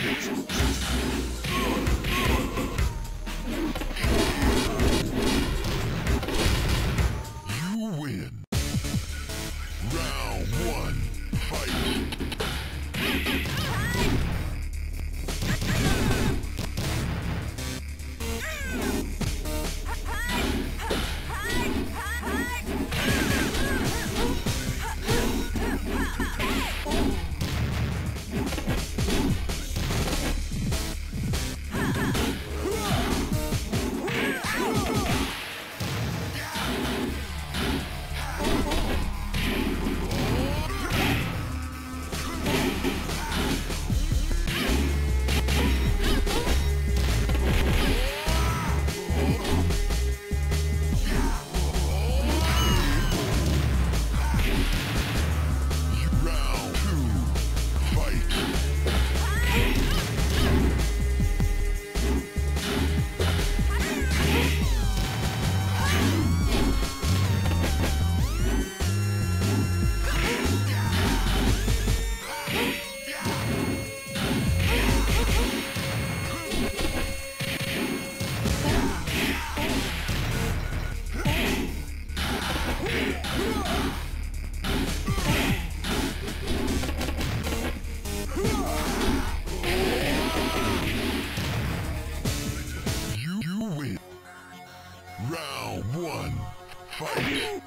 Let's go. One, fight!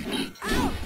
Fight.